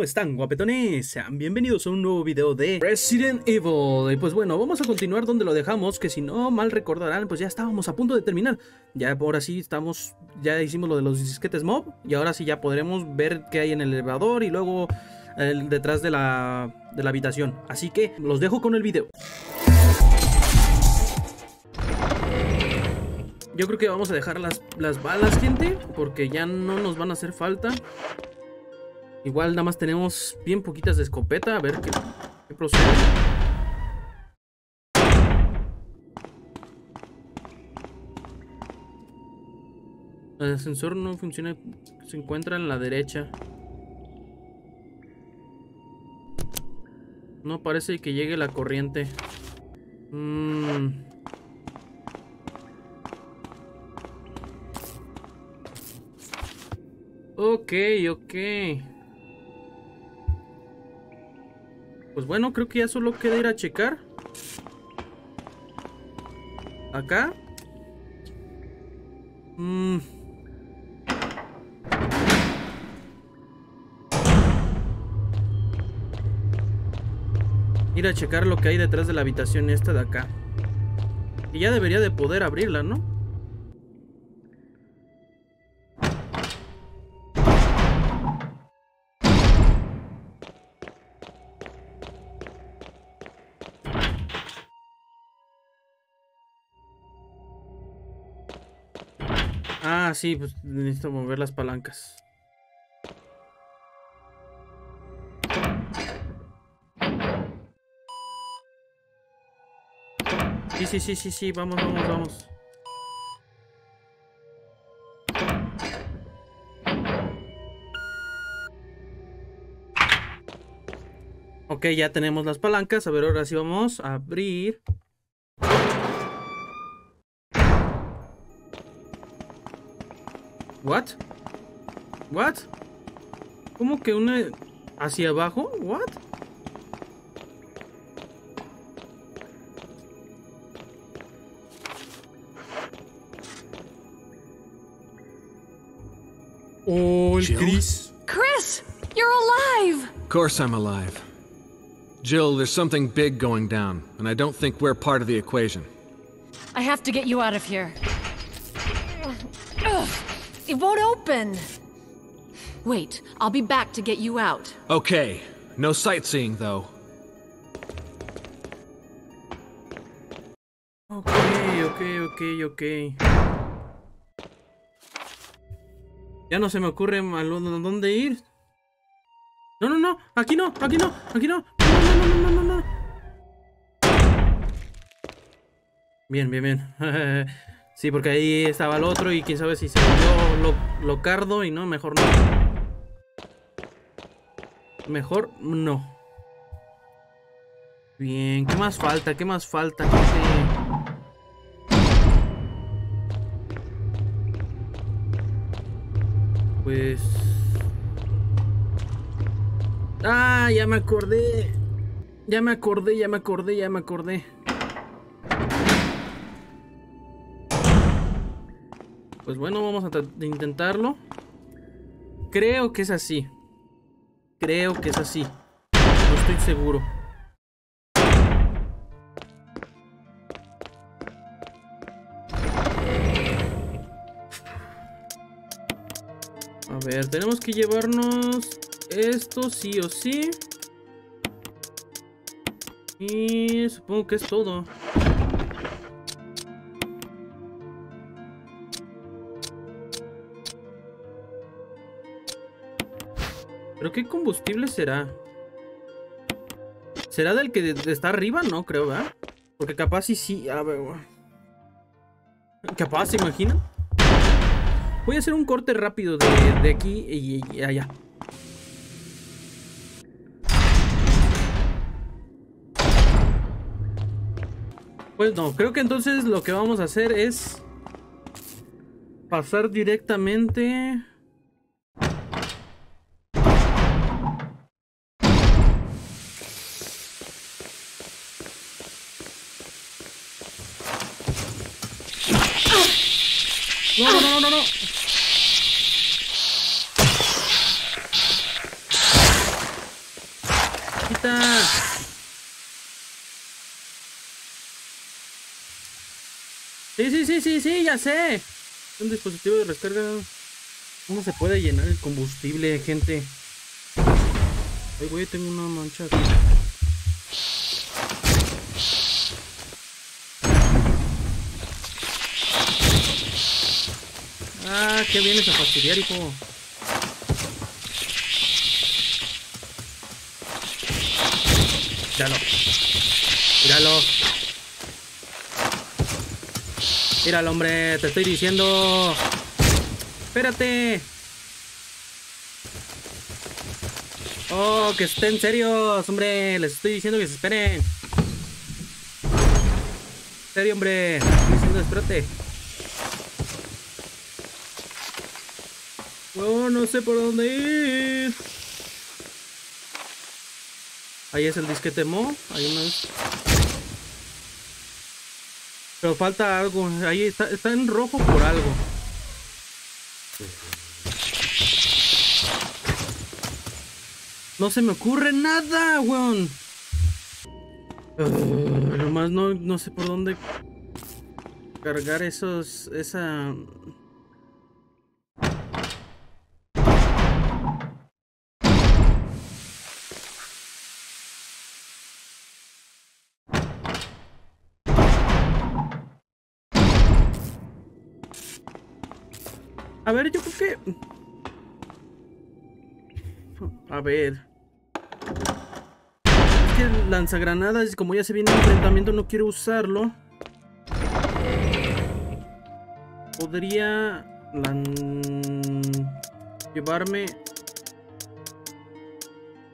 ¿cómo están guapetones? Sean bienvenidos a un nuevo video de Resident Evil. Y pues bueno, vamos a continuar donde lo dejamos Que si no mal recordarán, pues ya estábamos a punto de terminar. Ya ahora sí estamos, ya hicimos lo de los disquetes mob Y ahora sí ya podremos ver qué hay en el elevador Y luego detrás de la, de la habitación. Así que los dejo con el video. Yo creo que vamos a dejar las, las balas, gente Porque ya no nos van a hacer falta Igual nada más tenemos bien poquitas de escopeta. A ver qué, qué procede. El ascensor no funciona. Se encuentra en la derecha. No parece que llegue la corriente. Mmm... Ok, ok. Pues bueno, creo que ya solo queda ir a checar. Acá. Mm. Ir a checar lo que hay detrás de la habitación esta de acá. Y ya debería de poder abrirla, ¿no? Sí, pues necesito mover las palancas. Sí, sí, sí, sí, sí, vamos, vamos, vamos. Ok, ya tenemos las palancas. A ver, ahora sí vamos a abrir. What? What? ¿Cómo que una hacia abajo? What? Oh, el Chris. Chris, you're alive. Of course I'm alive. Jill, there's something big going down, and I don't think we're part of the equation. I have to get you out of here. Ugh. It won't open. Wait, I'll be back to get you out. Okay. No sightseeing, though. Ok, ok, ok, ok. Ya no se me ocurre a dónde ir. No, no, no. Aquí no, aquí no, aquí no. No, no, no, no, no, no. Bien, bien, bien. Sí, porque ahí estaba el otro y quién sabe si se volvió lo, lo cardo y no, mejor no. Mejor no. Bien, ¿qué más falta? ¿Qué más falta, Pues... Ah, ya me acordé. Ya me acordé, ya me acordé, ya me acordé. Pues bueno, vamos a intentarlo. Creo que es así. Creo que es así. No estoy seguro. A ver, tenemos que llevarnos esto sí o sí. Y supongo que es todo. ¿Pero qué combustible será? ¿Será del que está arriba? No, creo, ¿verdad? Porque capaz sí, sí. A ver, Capaz, ¿se imaginan? Voy a hacer un corte rápido de, aquí y, allá. Pues no, creo que entonces lo que vamos a hacer es pasar directamente No, no, no, no, no. ahorita. Sí, sí, sí, sí, sí, ya sé. Un dispositivo de recarga. ¿Cómo se puede llenar el combustible, gente? Ay, güey, tengo una mancha aquí. Ah, qué vienes a fastidiar, hijo. Míralo. Míralo. Míralo, hombre, te estoy diciendo. Espérate. Oh, que estén serios, hombre. Les estoy diciendo que se esperen. En serio, hombre. Estoy diciendo, espérate. Oh, no sé por dónde ir. Ahí es el disquete Mo. Ahí vez. Pero falta algo. Ahí está, está en rojo por algo. No se me ocurre nada, weón. Uh, nomás no, no sé por dónde cargar esos. Esa. Ver. Es que lanzagranadas, como ya se viene el enfrentamiento, no quiero usarlo. Podría... Llevarme...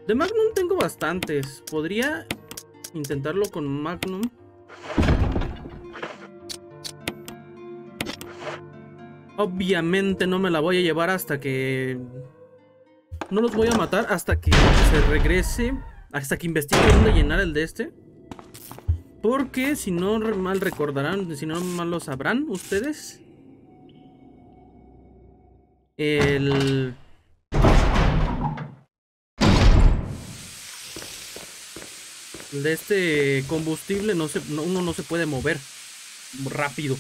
De Magnum tengo bastantes. Podría intentarlo con Magnum. Obviamente no me la voy a llevar hasta que... No los voy a matar hasta que se regrese. Hasta que investigue dónde llenar el de este. Porque si no mal recordarán, si no mal lo sabrán ustedes. El... de este combustible no se, no- uno no se puede mover rápido.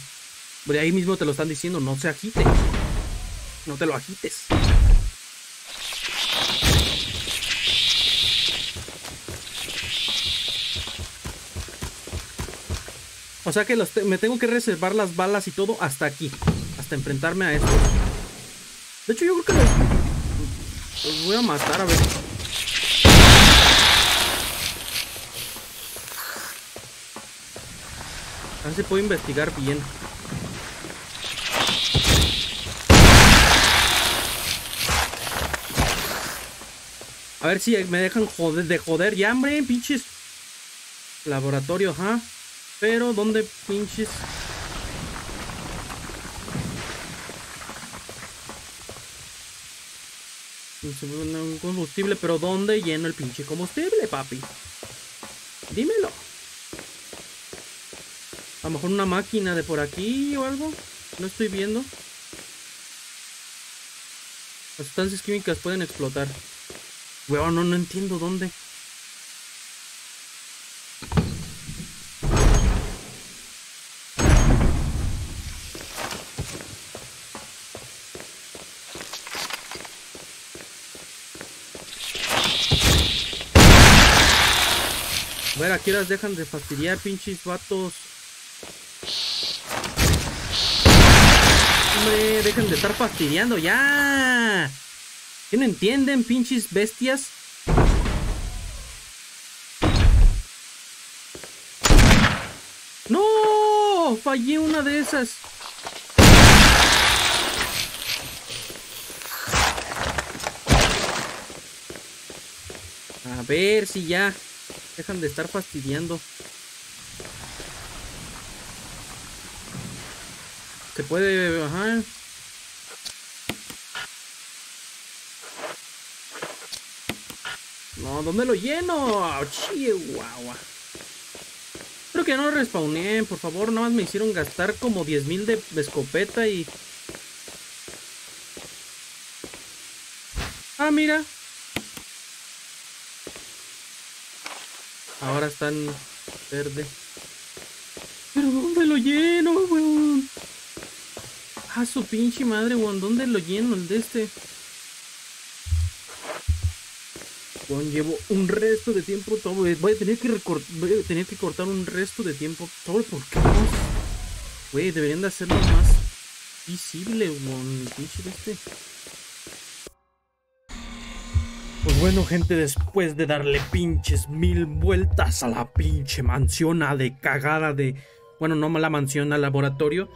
De ahí mismo te lo están diciendo, no se agite. No te lo agites. O sea que los me tengo que reservar las balas y todo hasta aquí. Hasta enfrentarme a esto. De hecho, yo creo que los, los voy a matar a ver. A ver si puedo investigar bien. A ver si me dejan joder, de joder ya, hombre, pinches. Laboratorio, ajá. Pero, ¿dónde pinches? Un combustible, pero ¿dónde lleno el pinche combustible, papi? Dímelo. A lo mejor una máquina de por aquí o algo. No estoy viendo. Las sustancias químicas pueden explotar. Weón, no, no entiendo dónde. Las dejan de fastidiar, pinches vatos. Hombre, dejen de estar fastidiando ya. ¿Qué no entienden, pinches bestias? ¡No! Fallé una de esas. A ver si ya dejan de estar fastidiando. Se puede, ajá. No, ¿dónde lo lleno? Chihuahua. Creo que no respawné, por favor, nada más me hicieron gastar como 10.000 de, de escopeta y... Ah, mira. Ahora están verde. ¿Pero dónde lo lleno, weón? Ah, su pinche madre, weón. ¿Dónde lo lleno el de este? Weón, llevo un resto de tiempo todo. Voy a tener que voy a tener que cortar un resto de tiempo todo. ¿Por qué? Güey, deberían de hacerlo más visible, weón. El pinche de este. Pues bueno, gente, después de darle pinches mil vueltas a la pinche mansión de cagada de. Bueno, no la mansión, al laboratorio.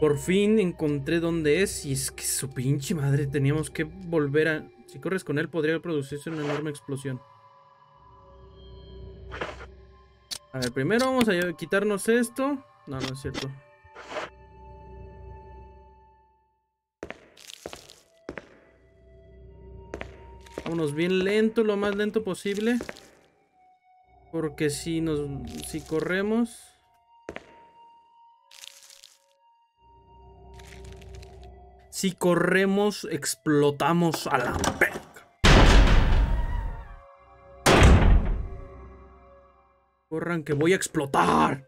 Por fin encontré dónde es. Y es que su pinche madre teníamos que volver a. Si corres con él, podría producirse una enorme explosión. A ver, primero vamos a quitarnos esto. No, no es cierto. Vámonos bien lento, lo más lento posible. Porque si nos. si corremos. Si corremos, explotamos a la perca. Corran que voy a explotar.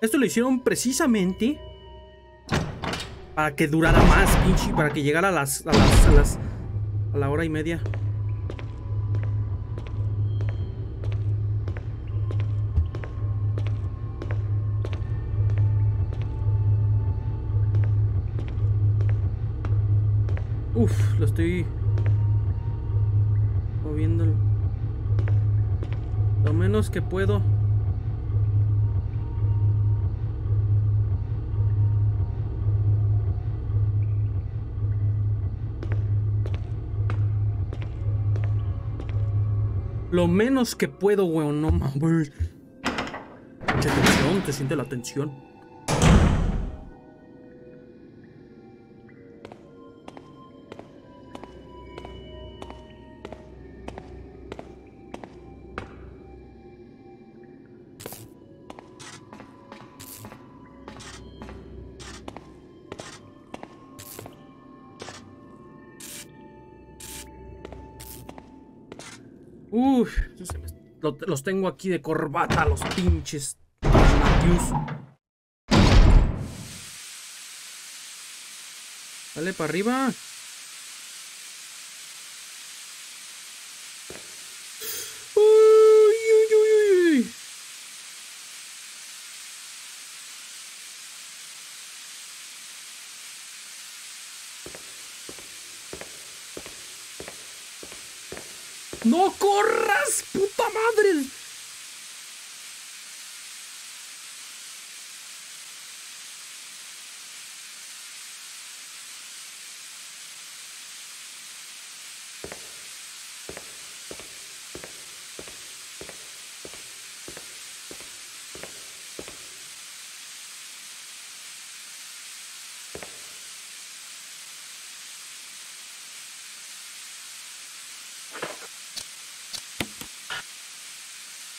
Esto lo hicieron precisamente para que durara más, pinche, para que llegara a las, a las, a la hora y media. Uf, lo estoy moviendo lo menos que puedo. Lo menos que puedo, weón. No mames. Mucha tensión, te siente la tensión. Uf, los tengo aquí de corbata, los pinches Dale para arriba. árvores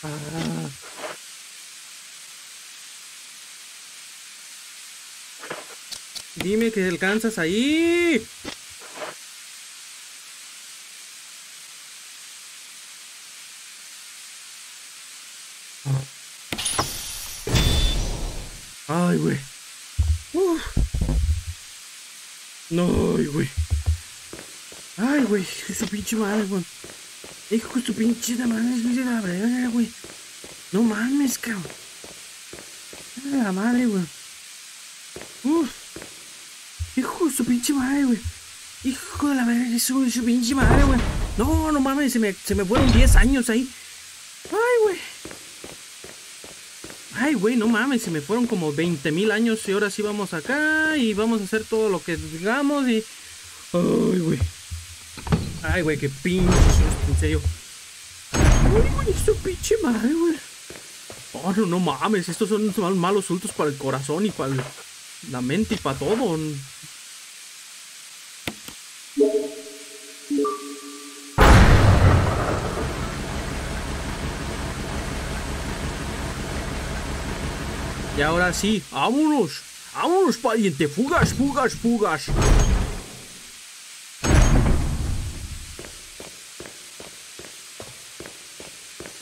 madre! Dime que alcanzas ahí. Ay, güey. No, güey. Ay, güey. Su pinche madre, güey. Hijo de su pinche madre, la verga, güey. No mames, cabrón. La madre, güey. Uf. Hijo de su pinche madre, güey. Hijo de la verga, su, su pinche madre, güey. No, no mames, se me, se me fueron 10 años ahí. Ay, güey. Ay, güey, no mames, se me fueron como 20 mil años y ahora sí vamos acá y vamos a hacer todo lo que digamos y... Ay, güey. Ay, güey, qué pinche, en serio. Güey, su pinche madre, güey. Oh, no, no mames, estos son malos ultos para el corazón y para la mente y para todo. Y ahora sí, vámonos, vámonos, pariente, fugas, fugas, fugas.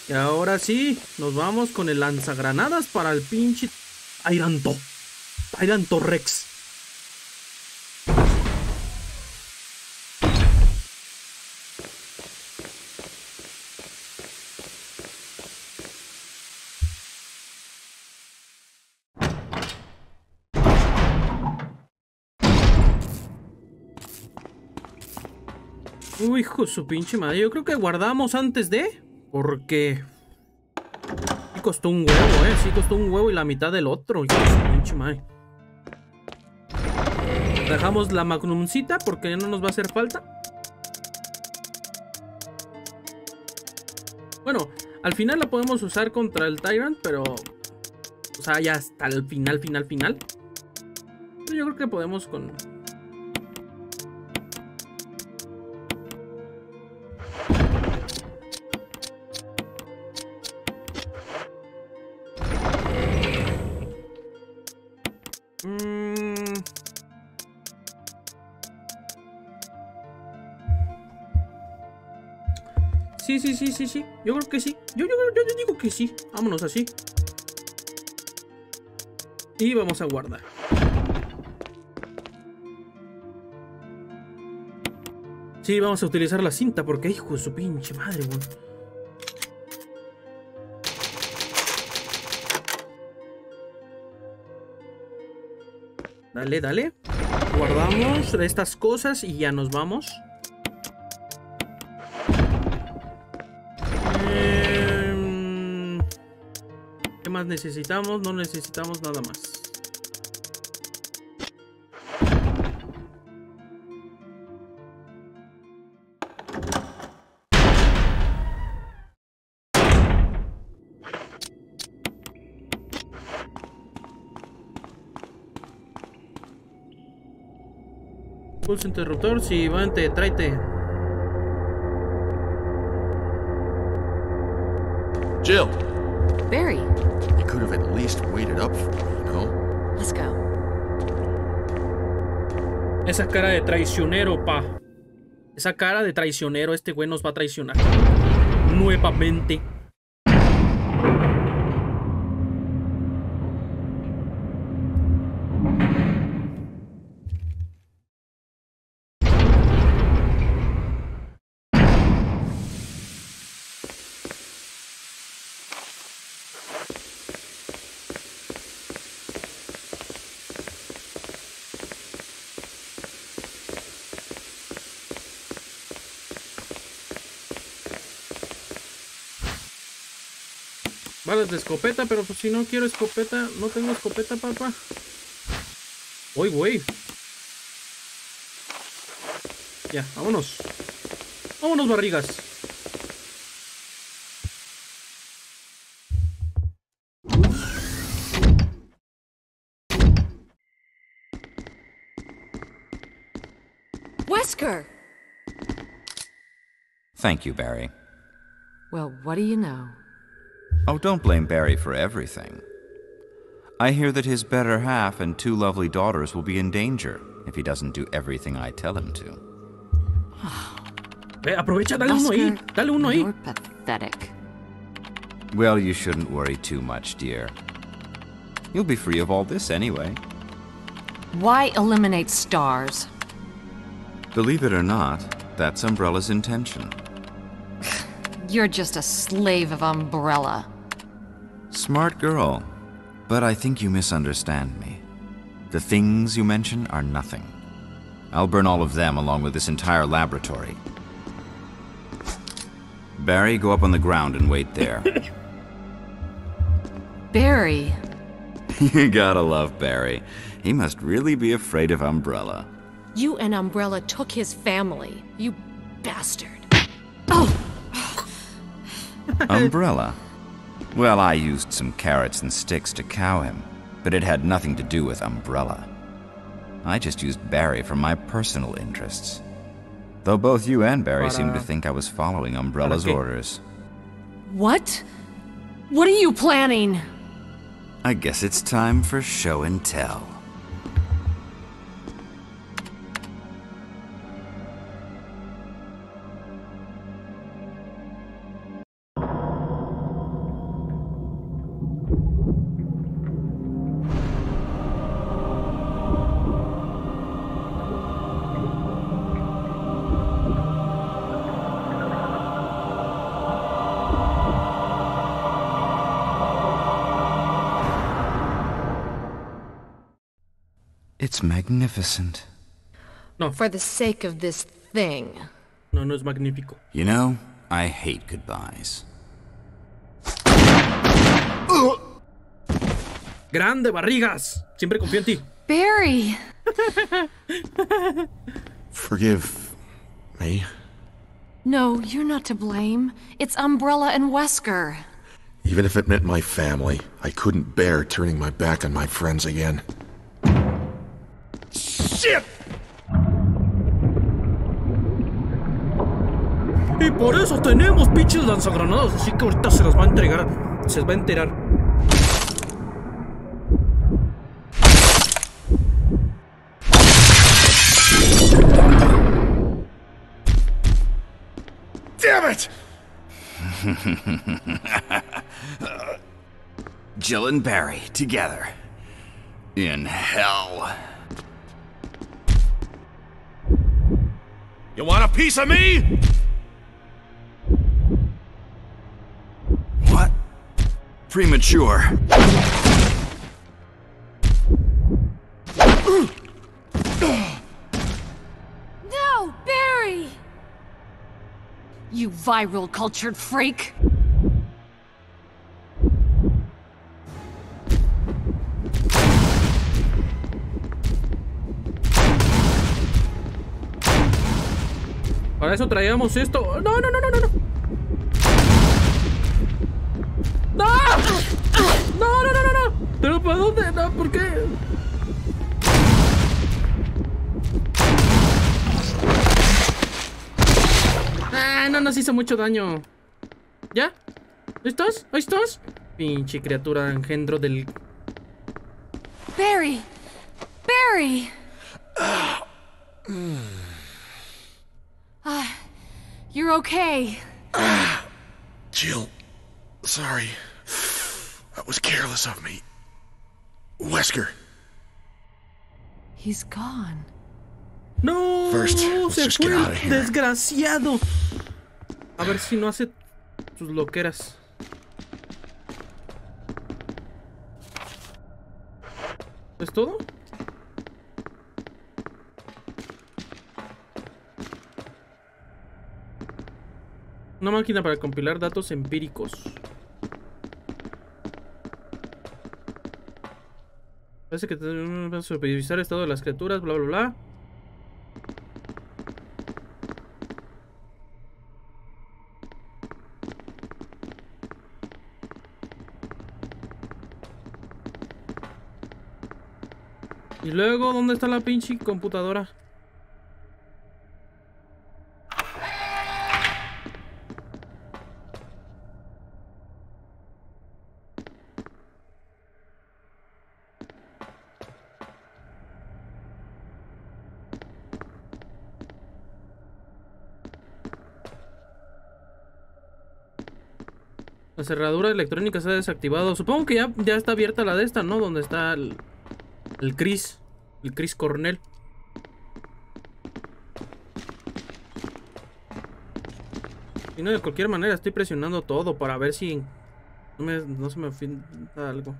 Y ahora sí, nos vamos con el lanzagranadas para el pinche Tyranto. Tyranto Rex. Uy, hijo su pinche madre. Yo creo que guardamos antes de. Porque. Sí costó un huevo, eh. Sí costó un huevo y la mitad del otro. Pinche madre. Dejamos la magnumcita porque no nos va a hacer falta. Bueno, al final la podemos usar contra el Tyrant, pero. O sea, ya hasta el final, final, final. Yo creo que podemos con, Sí, sí, sí, sí, sí. Yo creo que sí. Yo, yo, yo, yo digo que sí. Vámonos así. Y vamos a guardar. Sí, vamos a utilizar la cinta porque, hijo de su pinche madre, weón. Dale, dale. Guardamos estas cosas y ya nos vamos. Más necesitamos? No necesitamos nada más. Pulso interruptor, sí, vente, tráete. Jill, Barry, could have at least waited up for me, you know? let's go. Esa cara de traicionero, pa. Esa cara de traicionero, este güey nos va a traicionar. Nuevamente. De escopeta, pero pues si no quiero escopeta, no tengo escopeta, papá. Uy, güey. Ya, vámonos. Vámonos, barrigas. Wesker! Thank you, Barry. Well, what do you know? Oh, don't blame Barry for everything. I hear that his better half and two lovely daughters will be in danger if he doesn't do everything I tell him to. Ve, aprovecha, dale uno ahí. Dale uno ahí. You're pathetic. Well, you shouldn't worry too much, dear. You'll be free of all this anyway. Why eliminate stars? Believe it or not, that's Umbrella's intention. You're just a slave of Umbrella. Smart girl. But I think you misunderstand me. The things you mention are nothing. I'll burn all of them along with this entire laboratory. Barry, go up on the ground and wait there. Barry, you gotta love Barry. He must really be afraid of Umbrella. you and Umbrella took his family. You bastard. Oh! Umbrella? Well, I used some carrots and sticks to cow him, but it had nothing to do with Umbrella. I just used Barry for my personal interests. Though both you and Barry seem to uh, think I was following Umbrella's qué? orders. What? What are you planning? I guess it's time for show and tell. Magnificent. For the sake of this thing. No, no es magnífico. You know, I hate goodbyes. Grande, barrigas. Siempre confío en ti. Barry! Forgive me. No, you're not to blame. It's Umbrella and Wesker. Even if it meant my family, I couldn't bear turning my back on my friends again. Shit! Y por eso tenemos pinches lanzagranadas, así que ahorita se las va a entregar. Se va a enterar. Damn it! Jill and Barry together. In hell. Piece of me? What? Premature. No, Barry! You viral cultured freak! Para eso traíamos esto. No, no, no, no, no, no. ¡No! No, no, no, no, no. ¿Pero para dónde? No, ¿por qué? Ah, no nos hizo mucho daño. ¿Ya? ¿Ahí estás? Pinche criatura engendro del... Barry! Barry! Ah, you're okay. Jill, sorry. That was careless of me. Wesker, He's gone. No, First, let's se just fue get el out of here. desgraciado. A ver si no hace sus loqueras. ¿Es todo? Una máquina para compilar datos empíricos. Parece que tenemos que supervisar el estado de las criaturas, bla bla bla. Y luego, ¿dónde está la pinche computadora? Cerradura electrónica se ha desactivado. Supongo que ya, ya está abierta la de esta, ¿no? Donde está el, Chris. El Chris Cornell. Y no, de cualquier manera estoy presionando todo para ver si no, me- no se me finta algo.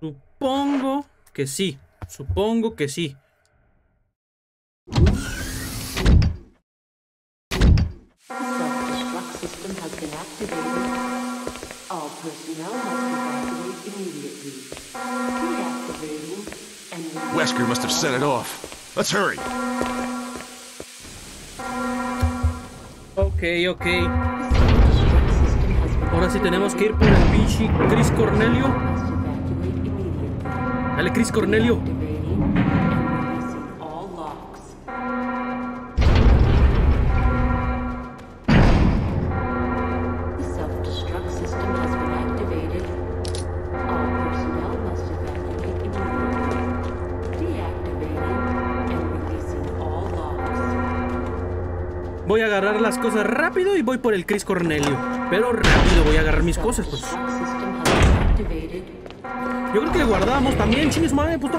Supongo que sí. Supongo que sí. Wesker must have set it off. Let's hurry. Ok, ok. Ahora sí tenemos que ir por el pinche Chris Cornelio. Dale, Chris Cornelio. Las cosas rápido y voy por el Chris Cornelio. Pero rápido voy a agarrar mis cosas, pues. Yo creo que guardamos también, chingues madre, puto.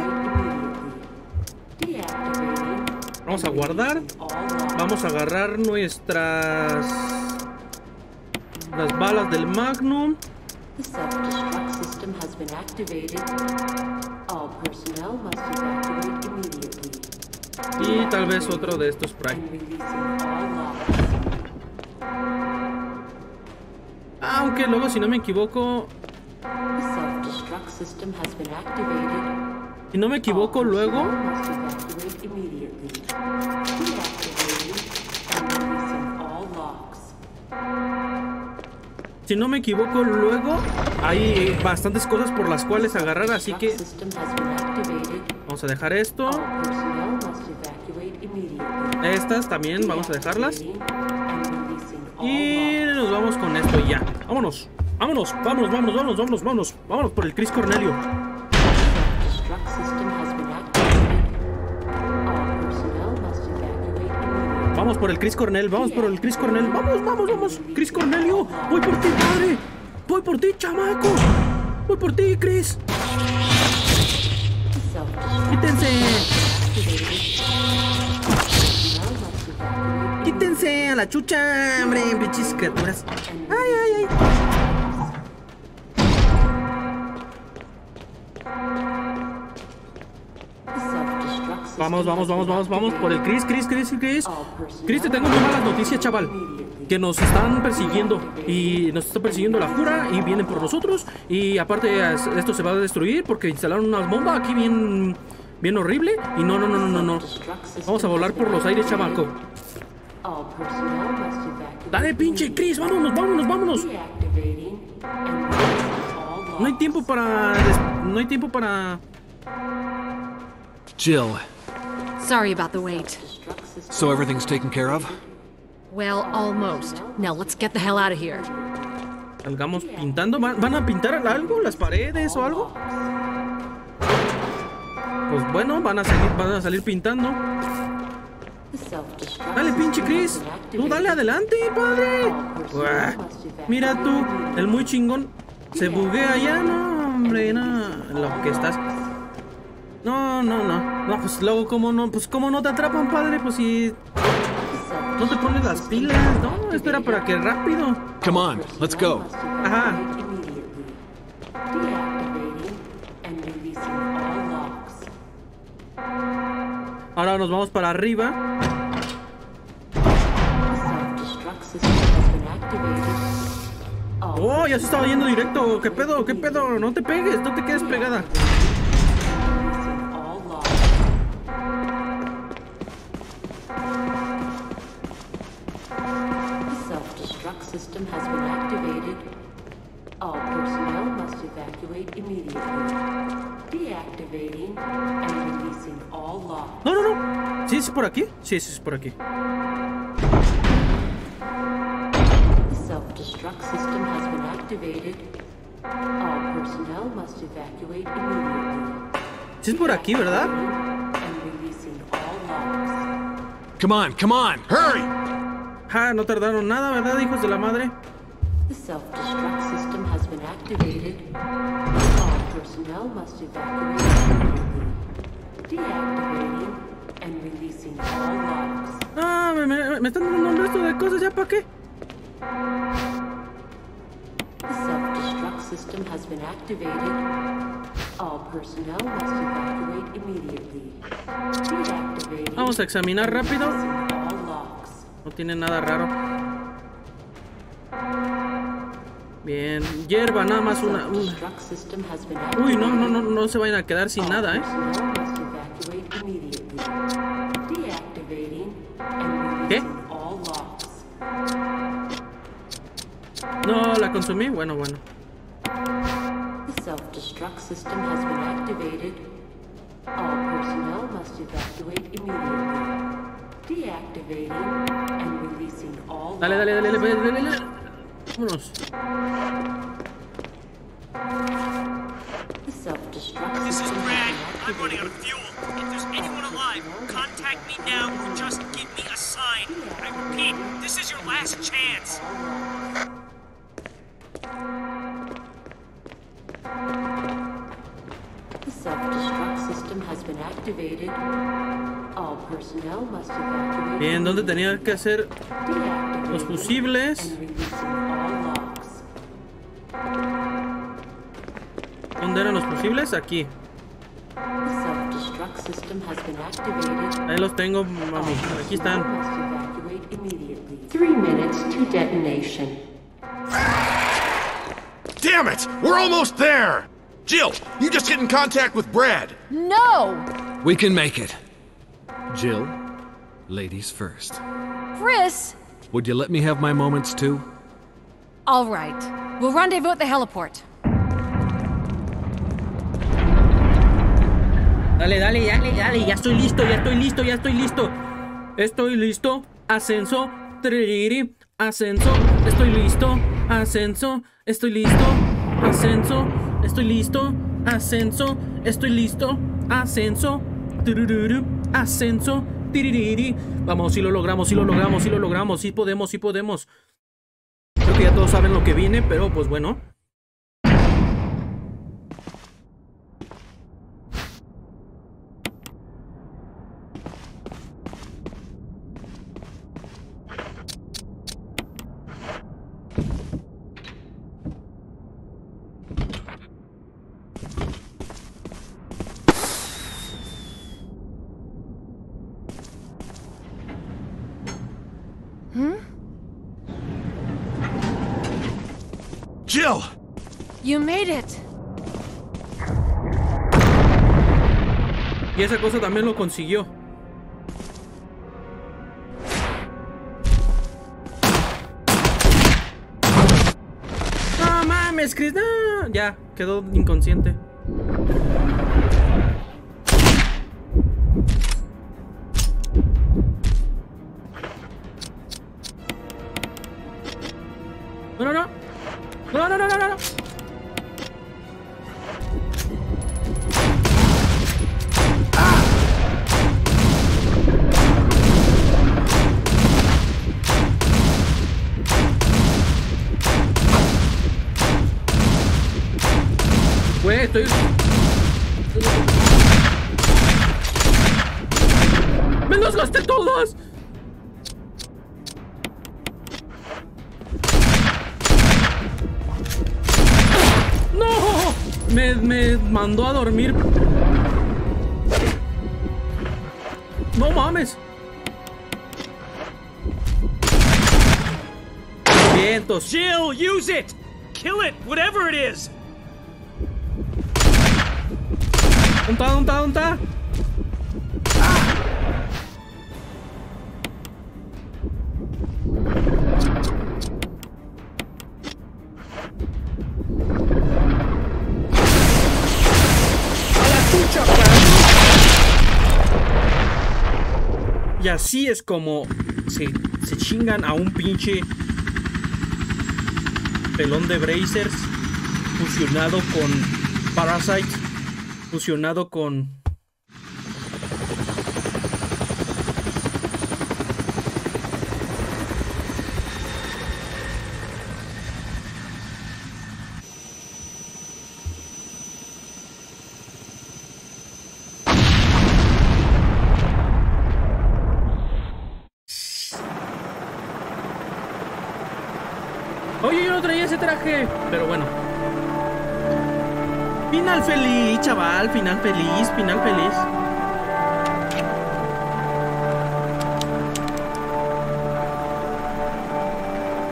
Vamos a guardar. Vamos a agarrar nuestras Las balas del Magnum. Y tal vez otro de estos por luego, si no me equivoco, si no me equivoco, luego. Si no me equivoco, luego hay bastantes cosas por las cuales agarrar, así que vamos a dejar esto. Estas también vamos a dejarlas. Y. nos vamos con esto y ya. Vámonos. Vámonos, vámonos, vámonos, vámonos, vámonos, vámonos. Vámonos por el Chris Cornelio. Vamos por el Chris Cornell, vamos por el Chris Cornell. Vamos, vamos, vamos. Chris Cornelio, voy por ti, padre. Voy por ti, chamaco. Voy por ti, Chris. Quítense. A la chucha, hombre, pinches criaturas. Ay, ay, ay. Vamos, vamos, vamos, vamos, vamos por el Chris, Chris, Chris, Chris. Chris, te tengo muy malas noticias, chaval. Que nos están persiguiendo. Y nos está persiguiendo la jura. Y vienen por nosotros. Y aparte, es- esto se va a destruir porque instalaron una bomba aquí bien. Bien horrible. Y no, no, no, no, no, no. Vamos a volar por los aires, chamaco. Dale, pinche Chris, vámonos, vámonos, vámonos. No hay tiempo para. No hay tiempo para. Jill, Sorry about the wait. So everything's taken care of? Well, almost. Now let's get the hell out of here. Salgamos pintando. ¿Van, van a pintar algo? ¿Las paredes o algo? Pues bueno, van a salir, van a salir pintando. Dale, pinche Chris. Tú dale adelante, padre. Uah. Mira tú, el muy chingón. Se buguea ya, no, hombre, no. Lo que estás. No, no, no. No, pues luego, ¿cómo no? Pues, ¿cómo no te atrapan, padre? Pues si no te pones las pilas, no. Esto era para que rápido. Come on, let's go. Ajá. Ahora nos vamos para arriba. Oh, ya se estaba yendo directo. ¿Qué pedo? ¿Qué pedo? No te pegues, no te quedes pegada. No, no, no. ¿Sí es por aquí? Sí, sí es por aquí. Self-destruct system has been activated. All personnel must evacuate immediately. Es por aquí, ¿verdad? Come on, come on! Hurry! Ja, no tardaron nada, ¿verdad, hijos de la madre? The self-destruct system has been activated. All personnel must evacuate immediately. Deactivating and releasing all locks. Ah, me, me, me están dando nombres esto de cosas, ¿ya para qué? System has been activated. All personnel must evacuate immediately. Vamos a examinar rápido. No tiene nada raro. Bien, hierba, nada más una... una. Uy, no, no, no, no se vayan a quedar sin nada, ¿eh? ¿Qué? releasing all locks. No, la consumí. Bueno, bueno. The self-destruct system has been activated. All personnel must evacuate immediately. Deactivating and releasing all Dale, dale, dale, locks. dale, dale, dale. Vámonos. The self-destruct This is system Brad. I'm running out of fuel. If there's anyone alive, contact me now or just give me a sign. I repeat, this is your last chance. Activated. All personnel must evacuate. Bien, ¿dónde tenía que hacer los fusibles? and releasing all locks. ¿Dónde eran los fusibles? Aquí. The self-destruct system has been activated. Ahí los tengo, mami. Aquí están. must evacuate immediately. Three minutes to detonation. Damn it! We're almost there! Jill, you just get in contact with Brad. No! We can make it. Jill, ladies first. Chris! Would you let me have my moments too? All right. We'll rendezvous at the heliport. Dale, dale, dale, dale. Ya estoy listo, ya estoy listo, ya estoy listo. Estoy listo. Ascenso. Tiriri, Ascenso. Estoy listo. Ascenso. Estoy listo. Ascenso. Estoy listo. Ascenso. Estoy listo. Ascenso. Ascenso. Vamos, si lo logramos, si lo logramos, si lo logramos. Si podemos, si podemos. Creo que ya todos saben lo que viene, pero pues bueno. Esa cosa también lo consiguió. No mames, Chris. Ya, quedó inconsciente. Y así es como se, chingan a un pinche pelón de Brazers fusionado con Parasite fusionado con Final feliz, chaval, final feliz, final feliz.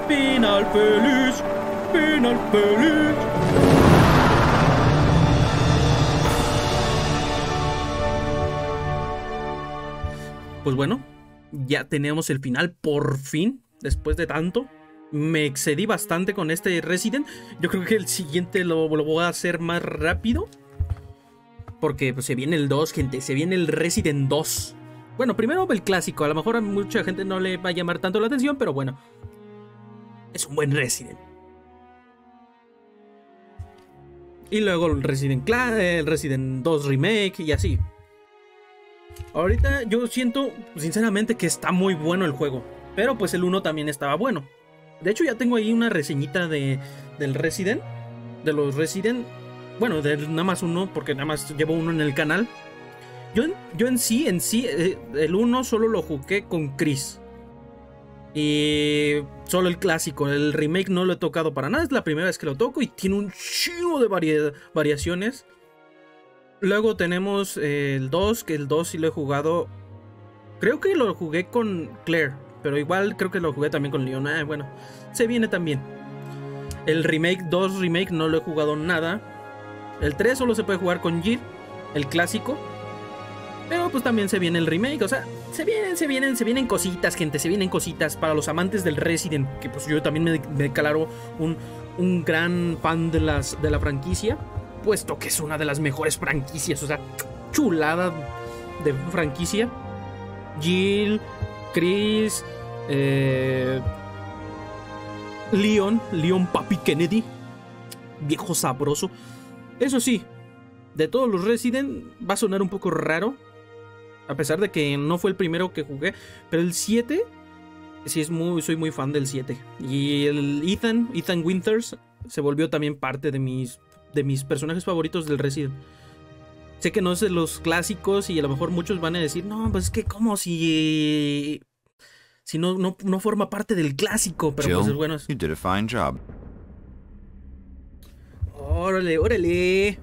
Final feliz, final feliz. Pues bueno, ya tenemos el final por fin, después de tanto me excedí bastante con este Resident. Yo creo que el siguiente lo, voy a hacer más rápido. Porque pues, se viene el 2, gente. Se viene el Resident 2. Bueno, primero el clásico. A lo mejor a mucha gente no le va a llamar tanto la atención, pero bueno. Es un buen Resident. Y luego el Resident, el Resident 2 Remake y así. Ahorita yo siento, sinceramente, que está muy bueno el juego. Pero pues el 1 también estaba bueno. De hecho, ya tengo ahí una reseñita de, del Resident. De los Resident. Bueno, de nada más uno, porque nada más llevo uno en el canal. Yo, yo en sí, en sí, eh, el 1 solo lo jugué con Chris. Y solo el clásico, el remake no lo he tocado para nada, es la primera vez que lo toco y tiene un chingo de varia- variaciones. Luego tenemos eh, el 2, que el 2 sí lo he jugado. Creo que lo jugué con Claire, pero igual creo que lo jugué también con Leon. Ah, bueno, se viene también. El remake 2 remake no lo he jugado nada. El 3 solo se puede jugar con Jill, el clásico. Pero pues también se viene el remake, o sea, se vienen, se vienen, se vienen cositas, gente, se vienen cositas para los amantes del Resident, que pues yo también me, me declaro un, un gran fan de, las, de la franquicia, puesto que es una de las mejores franquicias, o sea, chulada de franquicia. Jill, Chris, eh, Leon, Leon Papi Kennedy, viejo sabroso. Eso sí, de todos los Resident va a sonar un poco raro, a pesar de que no fue el primero que jugué, pero el 7 sí es muy soy muy fan del 7 y el Ethan, Ethan Winters se volvió también parte de mis de mis personajes favoritos del Resident. Sé que no es de los clásicos y a lo mejor muchos van a decir, "No, pues es que como si si no, no, no forma parte del clásico, pero pues es Jill, bueno. es- you did a fine job. Órale, órale.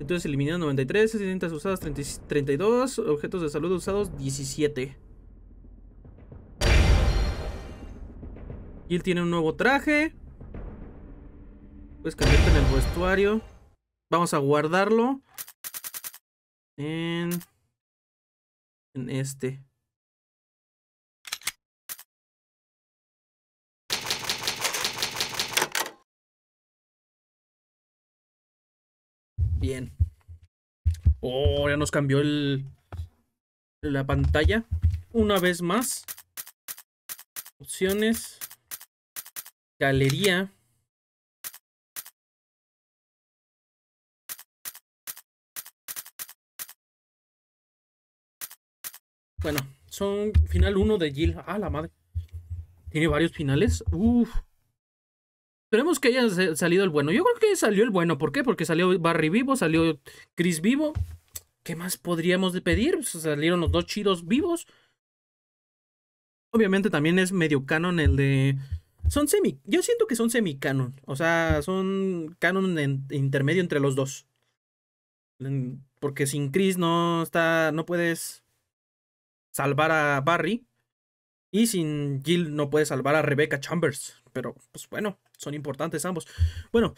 Entonces eliminan 93, herramientas usadas 30 32, objetos de salud usados 17. Jill tiene un nuevo traje. Puedes cambiarte en el vestuario. Vamos a guardarlo. En... En este. Bien. Oh, ya nos cambió el la pantalla. Una vez más. Opciones. Galería. Bueno, son final 1 de Jill. Ah, la madre. Tiene varios finales. Uf. Esperemos que haya sa- salido el bueno. Yo creo que salió el bueno. ¿Por qué? Porque salió Barry vivo, salió Chris vivo. ¿Qué más podríamos pedir? Pues salieron los dos chidos vivos. Obviamente también es medio canon el de. Son semi. Yo siento que son semi-canon. O sea, son canon en- intermedio entre los dos. Porque sin Chris no está. No puedes salvar a Barry. Y sin Jill no puedes salvar a Rebecca Chambers. Pero, pues bueno, son importantes ambos. Bueno,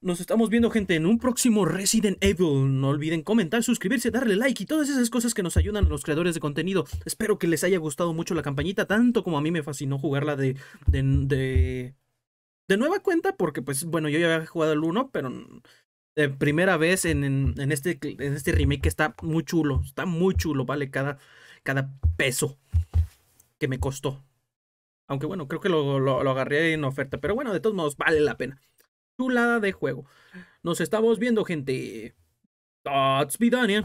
nos estamos viendo, gente, en un próximo Resident Evil. No olviden comentar, suscribirse, darle like y todas esas cosas que nos ayudan a los creadores de contenido. Espero que les haya gustado mucho la campañita, tanto como a mí me fascinó jugarla de. de. de, nueva cuenta, porque, pues, bueno, yo ya había jugado el 1, pero de primera vez en, en, en este, en este remake está muy chulo. Está muy chulo, vale cada, cada peso que me costó. Aunque bueno, creo que lo, lo, agarré en oferta. Pero bueno, de todos modos, vale la pena. Chulada de juego. Nos estamos viendo, gente. Done, yeah.